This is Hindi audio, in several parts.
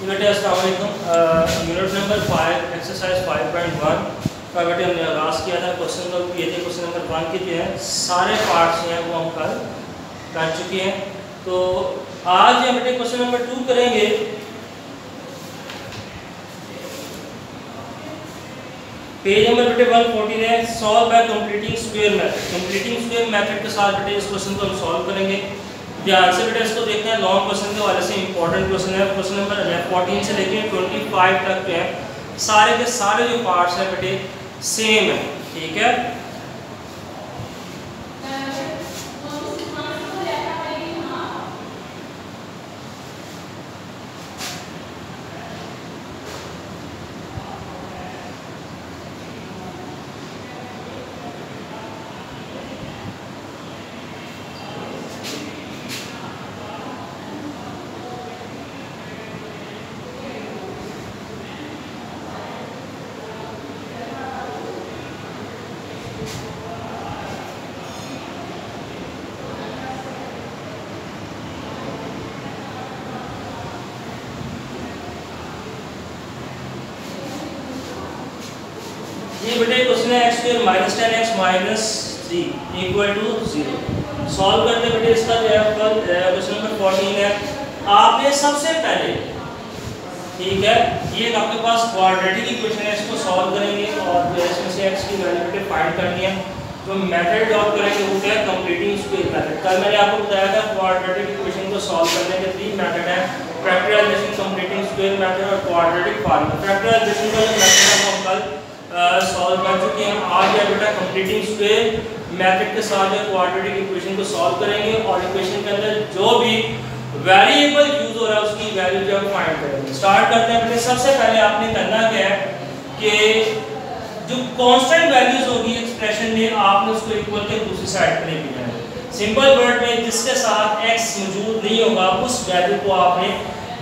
बेटे अस्सलाम unit number five exercise five point one का बेटे हमने आगाज़ किया था क्वेश्चन नंबर ये थे क्वेश्चन नंबर वन के जो है, सारे पार्ट्स हैं वो हम कल कर चुके हैं। तो आज हम बेटे क्वेश्चन नंबर टू करेंगे। पेज नंबर बेटे वन फोर्टीन है solve by completing square method completing square method के साथ बेटे इस क्वेश्चन को हम सॉल्व करेंगे। ध्यान से बेटा इसको देखते हैं लॉन्ग क्वेश्चन के वाले से इंपॉर्टेंट क्वेश्चन है। क्वेश्चन नंबर फोर्टीन से लेके ट्वेंटी फाइव तक है। सारे के सारे जो पार्ट्स हैं बेटे सेम है, ठीक है ये बेटे है square minus ten x minus three equal to zero solve करते बेटे इसका जो है क्वेश्चन नंबर फोर्टीन है। आपने सबसे पहले, ठीक है, ये आपके पास क्वाड्रेटिक इक्वेशन है, इसको सॉल्व करेंगे और जो है इसमें से x की वैल्यू बेटे फाइंड करनी है। जो मेथड डॉट करेंगे, वो क्या है? कंप्लीटिंग स्क्वायर मेथड कल मैंने आपको बताया था क्वाड्रेटिक इक्वेशन को सॉल्व करने के तीन मेथड हैं। फैक्टराइजेशन कंप्लीटिंग स्क्वायर मेथड और क्वाड्रेटिक फार्मूला फैक्टराइजेशन का जो मेथड है वो कल सॉल्व कर चुके हैं। आज या बेटा कंप्लीटिंग स्क्वायर मेथड के साथ जो क्वाड्रेटिक इक्वेशन को सॉल्व करेंगे और इक्वेशन के अंदर जो भी वेरिएबल यूज़ हो रहा है, उसकी वैल्यू जो है फाइंड करेंगे। स्टार्ट करते हैं। बेटे सबसे पहले आपने करना क्या है कि जो कांस्टेंट वैल्यूज़ होगी एक्सप्रेशन में, आपने उसको इक्वल के दूसरी साइड पर लेके जाना है। सिंपल वर्ड में जिसके साथ x मौजूद नहीं होगा, उस वैल्यू को आपने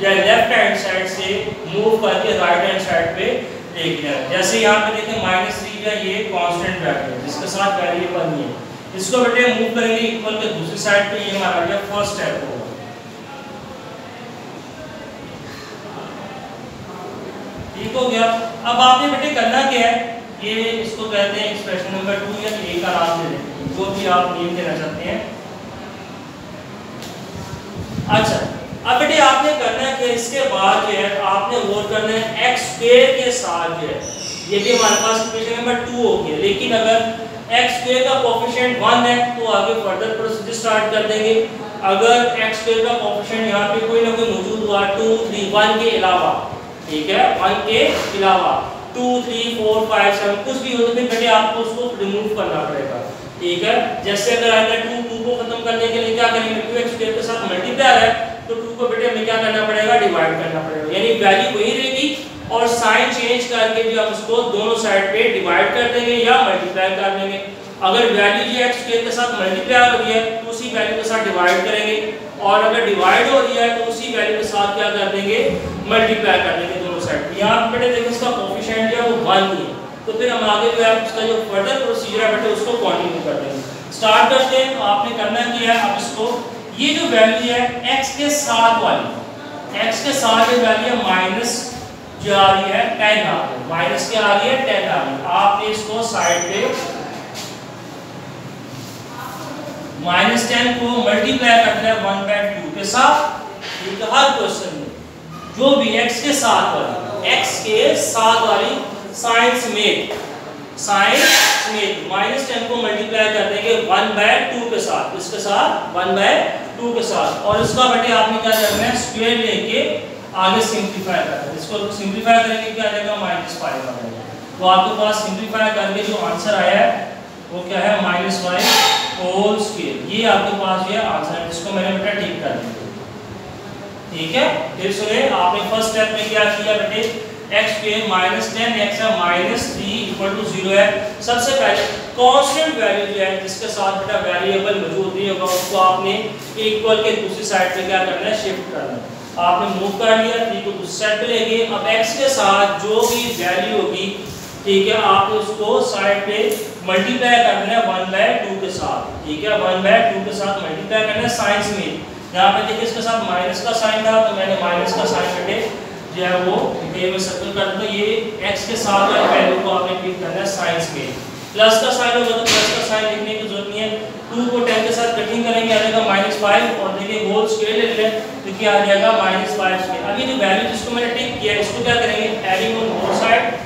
या लेफ़्ट हैंड साइड से मूव करके राइट हैंड साइड पे लेके जाना जैसे यहाँ पे देखें माइनस थ्री का ये कांस्टेंट वैल्यू है, जिसके साथ वेरिएबल नहीं है। इसको बेटे मूव करेंगे इक्वल के दूसरी साइड पे ये हमारा गया फ़र्स्ट स्टेप होगा। ठीक हो गया। अब आपने बेटे करना क्या है? ये इसको कहते हैं एक्सप्रेशन नंबर टू या ए का नाम दे देते जो भी आप नेम देना चाहते हैं। अच्छा अब बेटे, आपने करना है कि इसके बाद जो है, आपने गौर करना है एक्स स्क्वायर के साथ जो है। ये भी हमारे पास इक्वेशन नंबर टू हो गया। लेकिन अगर एक्स स्क्वायर का कोफिशिएंट वन है तो आगे फर्दर प्रोसीजर स्टार्ट कर देंगे। अगर एक्स स्क्वायर का कोफिशिएंट यहाँ पे कोई ना कोई मौजूद हुआ टू थ्री वन के अलावा, ठीक है? वन के अलावा two three four five seven कुछ भी हो तो फिर बेटे आपको उसको रिमूव करना पड़ेगा, ठीक है? जैसे अगर आएगा टू टू को खत्म करने के लिए क्या करेंगे? टू एक्स स्क्वायर के साथ मल्टीप्लाई है तो टू को बेटे हमें क्या करना पड़ेगा? डिवाइड करना पड़ेगा। यानी वैल्यू वही रहेगी और साइन चेंज करके जो हम उसको दोनों साइड पे डिवाइड कर देंगे या मल्टीप्लाई कर देंगे। अगर वैल्यू जो एक्स के साथ मल्टीप्लाई हो रही है तो उसी वैल्यू के साथ डिवाइड करेंगे। और अगर डिवाइड हो रही है तो उसी वैल्यू के साथ क्या कर देंगे? मल्टीप्लाई कर देंगे दोनों साइड यहाँ बेटे देखो इसका कोफिशिएंट जो है वो वन ही है। तो फिर हम आगे जो है, उसका जो फर्दर प्रोसीजर है बेटे, उसको कंटिन्यू कर देंगे। स्टार्ट करते हैं। आपने करना क्या है? अब इसको ये जो वैल्यू है x के साथ वाली, x के साथ जो वैल्यू है माइनस जो आ रही है टेन आ रही माइनस क्या आ रही है टेन आ रही आपने इसको साइड पे माइनस टेन को मल्टीप्लाई करना है वन बाय टू के साथ। है हर क्वेश्चन में, जो भी x के साथ वाली, x के साथ वाली साइन समेत साइन समेत माइनस टेन को मल्टीप्लाई कर देंगे वन बाय टू के साथ। इसके साथ वन बाय टू के साथ। और इसका बेटे आपने क्या करना है स्क्वायर लेके आगे सिंप्लीफाई करना है इसको सिंप्लीफाई करेंगे, क्या आ जाएगा? माइनस फाइव आ जाएगा। तो आपके पास सिंप्लीफाई करके जो आंसर आया है, वो क्या है? माइनस फाइव होल स्क्वायर ये आपके पास ये आंसर है, जिसको मैंने बेटा ठीक कर दिया। ठीक है? फिर सुने आपने फ़र्स्ट स्टेप में क्या किया बेटे? X square minus ten x है, minus three equal to zero है। सबसे पहले कांस्टेंट वैल्यू जो है, जिसके साथ बेटा वेरिएबल मौजूद नहीं होगा उसको आपने इक्वल के दूसरी साइड पे क्या करना है शिफ्ट करना है। आपने मूव कर लिया थ्री को दूसरी साइड पे ले गए अब x के साथ जो भी वैल्यू होगी, ठीक है, आपने उसको साइड पे मल्टीप्लाई करना है वन बाय टू के साथ, ठीक है। वन बाय टू के साथ मल्टीप्लाई करना है साइंस में। यहाँ पे देखिए इसके साथ माइनस का साइन था तो मैंने माइनस का साइन बेटे जो है वो ए में सर्कल कर दो ये x के साथ वाले वैल्यू को आपने पिक करना है साइंस के। प्लस का साइन होगा तो प्लस का साइन लिखने की ज़रूरत नहीं है। टू को टेन के साथ कटिंग करेंगे, आ जाएगा माइनस फाइव और देखिए होल स्क्वायर ले लें तो क्या आ जाएगा माइनस फाइव स्क्वायर अभी जो वैल्यू जिसको मैंने टिक किया इसको क्या करेंगे? एडिंग ऑन बोथ साइड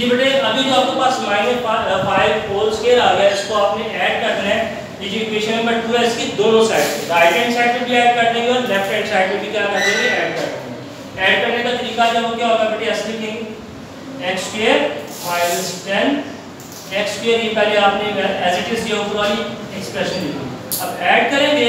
जी बेटे, अभी जो आपके पास माइनस फाइव होल स्केयर आ गया, इसको आपने ऐड करना है। ये जो इक्वेशन नंबर टू है, इसकी दोनों साइड राइट हैंड साइड पे भी ऐड कर देंगे और लेफ़्ट हैंड साइड पे भी क्या कर देंगे? ऐड कर देंगे। ऐड करने का तरीका जो वो क्या होगा बेटे, असली thing x square minus 10 x square ये पहले आपने एज इट इज़ ये ऊपर वाली एक्सप्रेशन लिखी अब ऐड करेंगे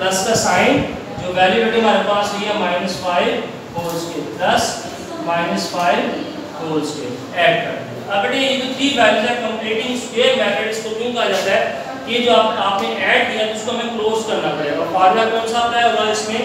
प्लस का साइन जो वैल्यू बेटे हमारे पास हुई है minus five whole square plus minus five whole square add कर अब बेटे, ये जो थ्री वैल्यूज़ है कंप्लीटिंग स्क्वेयर मेथड इसको क्यों कहा जाता है? ये जो आप, आपने ऐड किया तो उसको हमें क्लोज करना पड़ेगा। फार्मूला कौन सा आता है? इसमें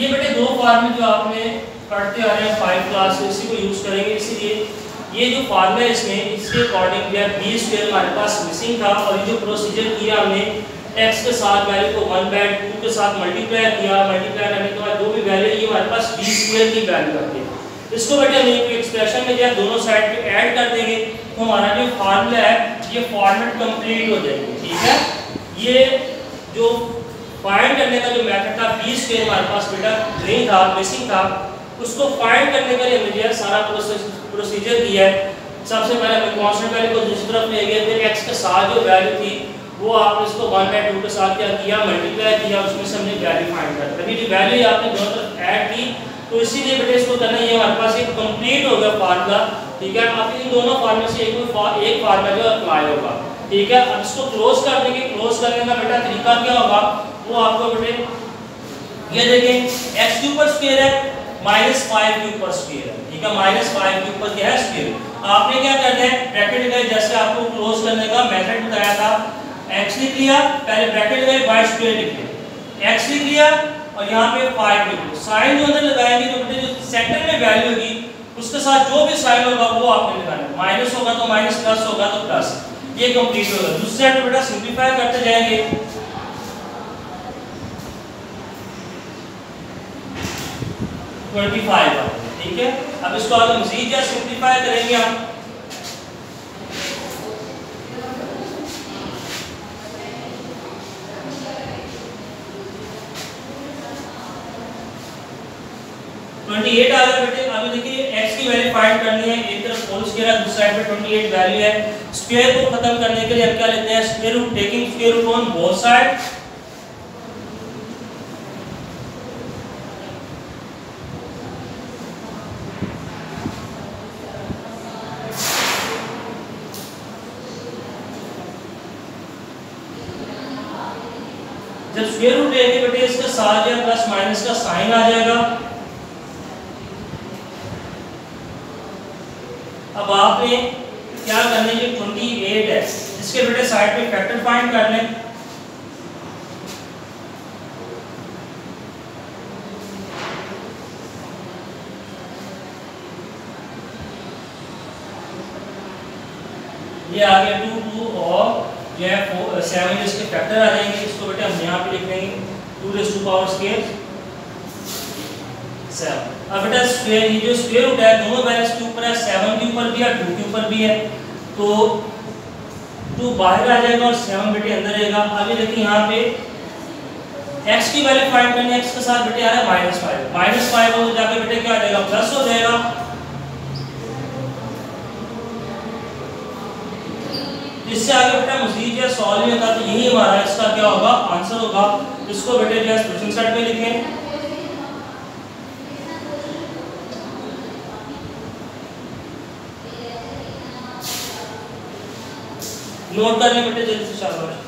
ये बेटे दो फार्मूले जो आपने पढ़ते आ रहे हैं फाइव क्लास से इसी को यूज़ करेंगे। इसीलिए ये जो फार्मूला है इसमें, इसके अकॉर्डिंग है बी स्क्वायर हमारे पास मिसिंग था और ये जो प्रोसीजर किया हमने, x के साथ वैल्यू को 1 बाय 2 के साथ मल्टीप्लाई किया मल्टीप्लाई करने के बाद जो भी वैल्यू ये हमारे पास b स्क्वायर की वैल्यू आती है इसको बेटे हम एक एक्सप्रेशन में जो दोनों साइड पे ऐड कर देंगे। तो हमारा जो फार्मूला है, ये फॉर्मेट कंप्लीट हो जाएगी, ठीक है? ये जो फाइंड करने का जो मेथड था बी स्क्वायर हमारे पास बेटा नहीं था मिसिंग था, उसको फाइंड करने के लिए मुझे सारा प्रोसीजर किया है। सबसे पहले मैं कांस्टेंट वैल्यू को दूसरी तरफ़ ले गया फिर x के साथ जो वैल्यू थी, वो आपने इसको 1 बाय 2 के साथ क्या किया मल्टीप्लाई किया, उसमें से हमने वैल्यू फाइंड कर। तभी जो वैल्यू आपने दोनों तरफ़ ऐड की तो इसीलिए बेटे इसको करना ये हमारे पास एक कंप्लीट हो गया फार्मूला ठीक है? अब इन दोनों फार्मूले से एक एक फार्मूला जो अप्लाई होगा, ठीक है? अब इसको क्लोज कर देंगे क्लोज करने का बेटा तरीका क्या होगा? वो आपको बेटे ये देखें, x के ऊपर स्क्वायर है माइनस फाइव के ऊपर स्क्वायर है। ठीक है माइनस फाइव के ऊपर क्या है? स्क्वायर आपने क्या करना है? ब्रैकेट लगाए जैसे आपको क्लोज करने का मेथड बताया था। X लिख लिया, पहले ब्रैकेट लगाए बाय स्क्वायर लिख लिया। X लिख लिया, और यहाँ पे फाइव लिख लो साइन जो अंदर लगाएँगे तो बेटे जो सेंटर में वैल्यू होगी, उसके साथ जो भी साइन होगा, वो आपने लगाना माइनस होगा तो माइनस प्लस होगा तो प्लस ये कंप्लीट होगा। दूसरे बेटा सिंपलीफाई करते जाएँगे। 25 ठीक है? अब इसको आगे मजीद या सिंपलीफाई करेंगे हम। ट्वेंटी एट आ गया बेटे, अभी देखिए x की वैल्यू फाइंड करनी है, एक तरफ़ दूसरी साइड पे 28 वैल्यू है। को खत्म करने के लिए हम क्या लेते हैं? Root taking root on both side जब स्क्वायर रूट लेंगे बेटे इसके साथ या प्लस माइनस का साइन आ जाएगा अब आपने क्या करने ये 28 है? इसके बेटे साइड पे फैक्टर फाइंड कर लें। ये आ गया टू टू और जो है सेवन इसके फैक्टर आ जाएँगे। इसको बेटे हम यहाँ पे लिख देंगे। Two raise to power square seven अब बेटा स्क्वायर ये जो स्क्वायर रूट है दोनों वैल्यूज़ के ऊपर है सेवन के ऊपर भी है टू के ऊपर भी है तो टू बाहर आ जाएगा और सेवन बेटे अंदर रहेगा। अभी देखिए यहाँ पे x की वैल्यू फाइंड करनी है x के साथ बेटे आ रहा है माइनस फाइव माइनस फाइव हो, जाके बेटे क्या आ जाएगा? प्लस हो जाएगा। इससे आगे बेटा मजीद जो सॉल्व नहीं होता तो यही हमारा इसका क्या होगा? आंसर होगा। इसको बेटे जो है क्वेश्चन सेट में लिखें। नोट कर लें बेटे जल्दी से शाबाश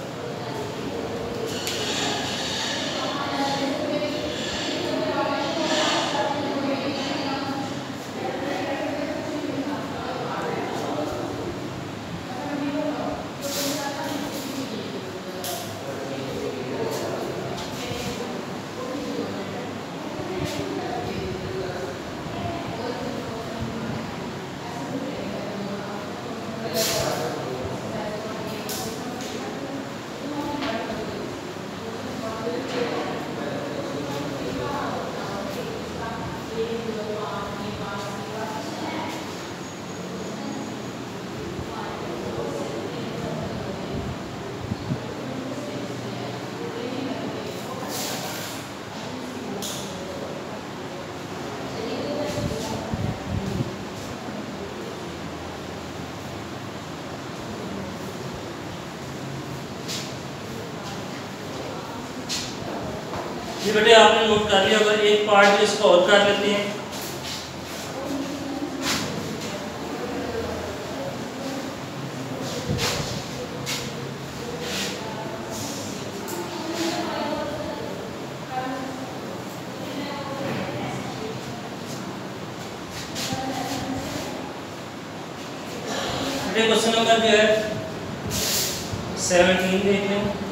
ये बेटे, आपने नोट कर लिया, अगर एक पार्ट इसका और कर लेते हैं। क्वेश्चन नंबर जो है सेवनटीन देख लें।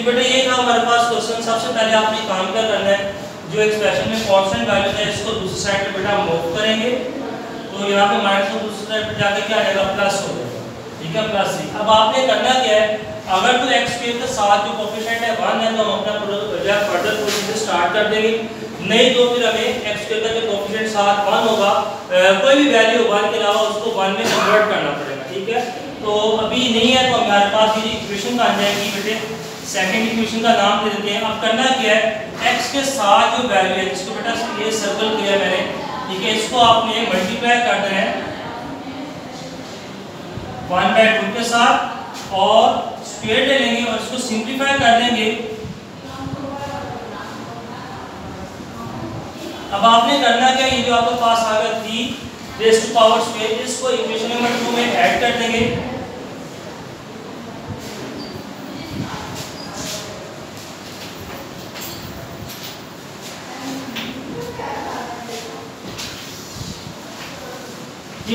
जी बेटा, ये था हमारे पास क्वेश्चन सबसे पहले आपने काम क्या करना है? जो एक्सप्रेशन में कांस्टेंट वैल्यू है, इसको दूसरी साइड पे बेटा मूव करेंगे। तो यहाँ पे माइनस को दूसरी साइड पे जाके क्या आ जाएगा प्लस हो जाएगा ठीक है प्लस सी अब आपने करना क्या है? अगर तो एक्स स्क्वायर के साथ जो कोफिशिएंट है 1 है तो हम अपना जो फर्दर प्रोसीजर स्टार्ट कर देंगे। नहीं तो फिर हमें एक्स स्क्वायर का जो कोफिशिएंट साथ 1 होगा कोई भी वैल्यू 1 के अलावा उसको 1 में कन्वर्ट करना पड़ेगा। ठीक है? तो अभी नहीं है तो हमारे पास ये इक्वेशन आ जाएगी बेटे। सेकंड इक्वेशन का नाम दे देते हैं। अब करना क्या है? X के साथ जो वैल्यू है, जिसको बेटा ये सर्कल किया मैंने, ठीक है, इसको आपने मल्टीप्लाई करना है। वन बाय टू के साथ और स्क्वायर ले लेंगे और इसको सिंप्लीफाई कर देंगे। अब आपने करना क्या ये जो आपके पास आ गया three raise to power square इसको इक्वेशन नंबर टू में ऐड कर देंगे।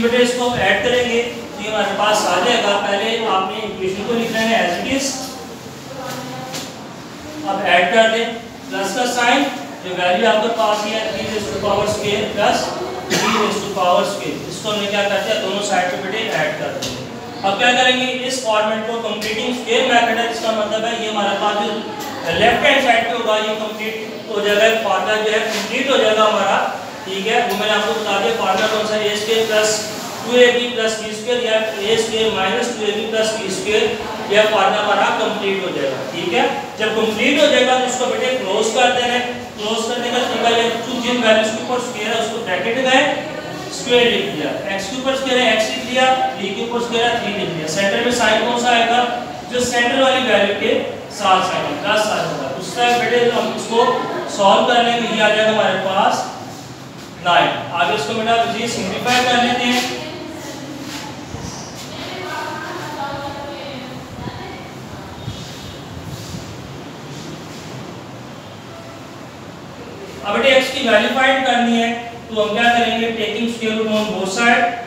बेटे इसको ऐड करेंगे तो ये हमारे पास आ जाएगा। पहले आपने इक्वेशन को लिखना है एज इट इज़ अब ऐड कर दें। प्लस का साइन जो वैल्यू आपके पास है 3 raise to power square plus 3 raise to power square इसको हमने क्या करते हैं दोनों साइड पे बेटे ऐड कर देंगे अब क्या करेंगे? इस फॉर्मेट को कंप्लीटिंग स्क्वायर मेथड है इसका मतलब है ये हमारे पास जो लेफ़्ट हैंड साइड पे होगा, ये कंप्लीट हो जाएगा फार्मूला जो है कंप्लीट हो जाएगा हमारा। ठीक है, वो मैंने आपको बता दिया फार्मूला कौन सा A square plus two A B plus B square या A square minus two A B plus B square यह फार्मूला हमारा कंप्लीट हो जाएगा, ठीक है? जब कंप्लीट हो जाएगा तो इसको बेटे क्लोज कर देना है। क्लोज करने का तरीका ये टू जिन वैल्यूज़ के ऊपर स्क्वायर है, उसको ब्रैकेट में स्क्वायर लिख दिया। X के ऊपर स्क्वायर है, x लिख दिया, b के ऊपर स्क्वायर है 3 लिख दिया। सेंटर में साइन कौन सा आएगा? जो सेंटर वाली वैल्यू के साथ साइन प्लस साइन होगा। उस तरह बेटे, हम इसको सॉल्व करने के लिए आ जाएगा हमारे पास नाइन। आगे इसको बेटा जी सिंप्लीफाई कर लेते हैं। अब बेटे एक्स की वैल्यू फाइंड करनी है। तो हम क्या करेंगे? Taking square root on both side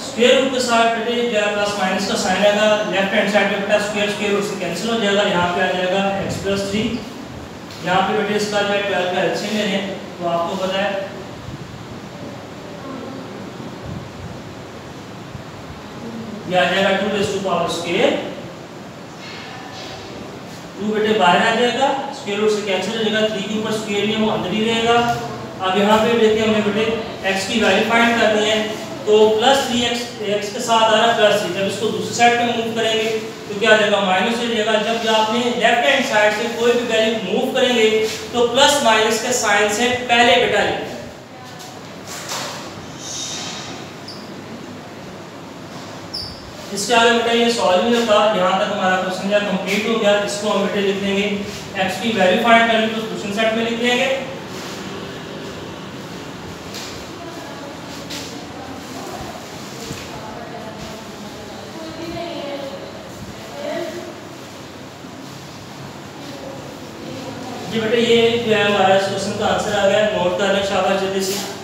square root के साथ बेटे जो प्लस माइनस का साइन आएगा लेफ़्ट हैंड साइड पे बेटा स्क्वायर स्क्वायर रूट से कैंसिल हो जाएगा, यहाँ पे आ जाएगा x प्लस थ्री यहाँ पे बेटे इसका जो है ट्वेल्व का एलसीएम लेने तो आपको पता है। ये आ जाएगा two raise to power square two बेटे बाहर आ जाएगा स्क्वायर रूट से कैंसिल हो जाएगा। थ्री के ऊपर स्क्वायर नहीं है, वो अंदर ही रहेगा। अब यहाँ पे देखिए हमने बेटे एक्स की वैल्यू फाइंड करनी है। तो प्लस थ्री एक्स एक्स के साथ आ रहा है प्लस थ्री जब इसको दूसरी साइड पे मूव करेंगे तो क्या आ जाएगा? माइनस हो जाएगा। जब आपने लेफ़्ट हैंड साइड से कोई भी वैल्यू मूव करेंगे तो प्लस माइनस के साइन से पहले बेटा लिखना इसके आगे बेटा ये सॉल्व नहीं होता यहाँ तक हमारा क्वेश्चन जो कंप्लीट हो गया। इसको हम बेटे लिख देंगे। एक्स की वैल्यू फाइंड करनी तो क्वेश्चन सेट में लिख देंगे जी बेटे ये जो है हमारा इस क्वेश्चन का आंसर आ गया नोट कर लें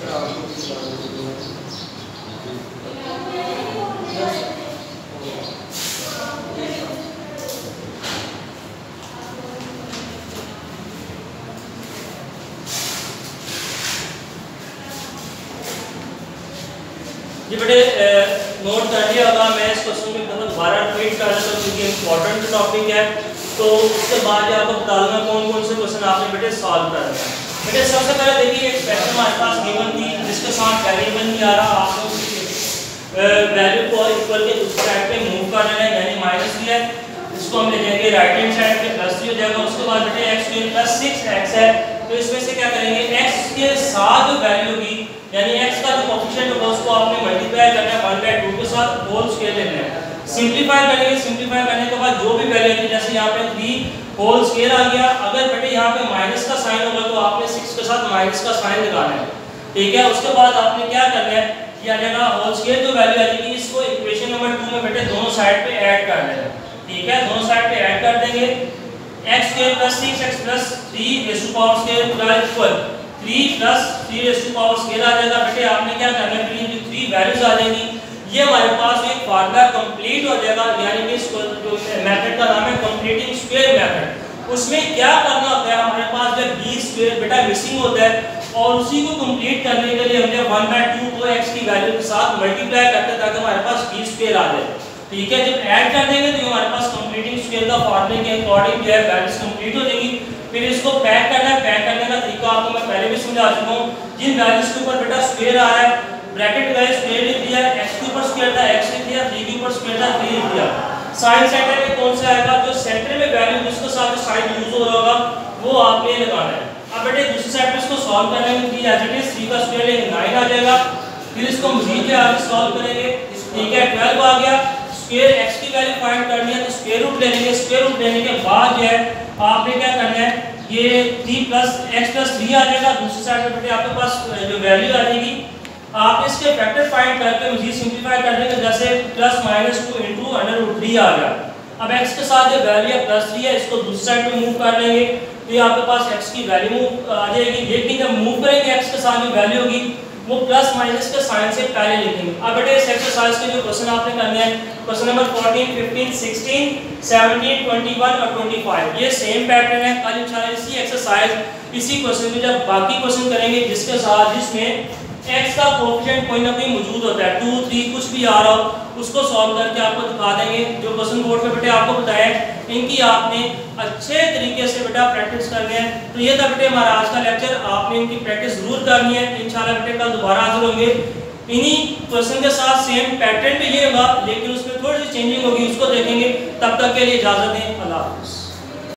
शाबाश जल्दी से जी बेटे नोट कर लिया क्वेश्चन में मतलब दोबारा रिपीट कर रहा हूँ क्योंकि इंपॉर्टेंट टॉपिक है तो उसके बाद आपको बता दूँगा कौन कौन से क्वेश्चन आपने बेटे सॉल्व करना है। बेटे सबसे पहले देखिए, एक एक्सप्रेशन हमारे पास गिवन थी जिसके साथ वेरिएबल नहीं आ रहा आपको वैल्यू को इक्वल के दूसरी साइड पे मूव कर लेना है, यानी माइनस लिया है। इसको हम ले जाएँगे राइट हैंड साइड पे प्लस हो जाएगा। उसके बाद बेटे स्क्वायर प्लस 6x है। तो इसमें से क्या करेंगे? x के साथ वैल्यू होगी यानी x का जो कोएफिशिएंट होगा उसको आपने मल्टीप्लाई करना है 1 बाय 2 के साथ होल स्क्वायर लेना है सिंपलीफाई करेंगे सिंपलीफाई करने के बाद जो भी वैल्यू आती जैसे यहाँ पे 3 होल स्क्वायर आ गया। अगर बेटे यहाँ पे माइनस का साइन होगा तो आपने 6 के साथ माइनस का साइन लगाना है। ठीक है? उसके बाद आपने क्या करना है? ये आ जाएगा होल स्क्वायर जो वैल्यू आ जाएगी इसको इक्वेशन नंबर 2 में बेटे दोनों साइड पे ऐड कर लेना ठीक है? दोनों साइड पे ऐड कर देंगे। X square plus 6x plus 3 raise to power square पूरा equal 3 plus 3 raise to power square आ जाएगा। बेटे आपने क्या करना है? थ्री वैल्यूज़ आ जाएँगी। ये हमारे पास एक फार्मूला कंप्लीट हो जाएगा, यानी कि इसको जो मेथड का नाम है कंप्लीटिंग स्क्वायर मेथड उसमें क्या करना होता है? हमारे पास जब b स्क्वायर बेटा मिसिंग होता है, और उसी को कंप्लीट करने के लिए हमने 1 बाय 2 को x की वैल्यू के साथ मल्टीप्लाई करते ताकि हमारे पास b स्क्वायर आ जाए। ठीक है? जब ऐड कर देंगे तो हमारे पास कंप्लीटिंग स्क्वायर का फार्मूले के अकॉर्डिंग जो है वैल्यूज़ कंप्लीट हो जाएगी। फिर इसको पैक करना है। पैक करने का तरीका आपको मैं पहले भी समझा चुका हूँ। जिन वैल्यूज़ के ऊपर बेटा स्क्वायर आ रहा है ब्रैकेट का स्क्वायर लिख दिया, x के ऊपर स्क्वायर था, x लिख दिया 3 के ऊपर स्क्वायर था 3 लिख दिया साइन सेंटर में कौन सा आएगा? जो सेंटर में वैल्यू जिसके साथ साइन यूज़ हो रहा होगा, वो आपने लगाना है। अब बेटे, दूसरी साइड पे इसको सॉल्व करने में 3 एज इट इज़ 3 का स्क्वायर लेंगे 9 आ जाएगा। फिर इसको मजीद जो आगे सॉल्व करेंगे। ठीक है 12 आ गया। स्क्वायर x की वैल्यू फाइंड करनी है तो स्क्वायर रूट ले लेंगे स्क्वायर रूट लेने के बाद जो है, आपने क्या करना है? ये 3 प्लस x प्लस 3 आ जाएगा। दूसरी साइड पे बेटे, आपके पास जो वैल्यू आ जाएगी आप इसके फैक्टर फाइंड करके मजीद सिंपलीफाई कर देंगे, जैसे plus minus two into under root three आ गया। अब x के साथ जो वैल्यू है प्लस थ्री है, इसको दूसरी साइड पे मूव कर लेंगे। तो ये आपके पास x की वैल्यू आ जाएगी। लेकिन जब मूव करेंगे, x के साथ जो वैल्यू होगी, वो प्लस माइनस के साइन से पहले लिखेंगे। अब बेटे, इस एक्सरसाइज के जो क्वेश्चन आपने करने हैं क्वेश्चन नंबर 14 15 16 17 21 और 25 ये सेम पैटर्न है। कल इंशाल्लाह इसी एक्सरसाइज इसी क्वेश्चन में जब बाकी क्वेश्चन करेंगे, जिसके साथ जिसमें x का कोएफिशिएंट कोई ना कोई मौजूद होता है। 2 3 कुछ भी आ रहा हो, उसको सॉल्व करके आपको दिखा देंगे। जो क्वेश्चन बोर्ड पे बेटे आपको बताया इनकी आपने अच्छे तरीके से बेटा प्रैक्टिस करनी है। तो ये था बेटे हमारा आज का लेक्चर आपने इनकी प्रैक्टिस ज़रूर करनी है। इंशाल्लाह बेटे कल दोबारा हाजिर होंगे। इन्हीं क्वेश्चन के साथ सेम पैटर्न भी ये होगा, लेकिन उसमें थोड़ी सी चेंजिंग होगी, उसको देखेंगे। तब तक के लिए इजाज़त दें। अल्लाह हाफिज़।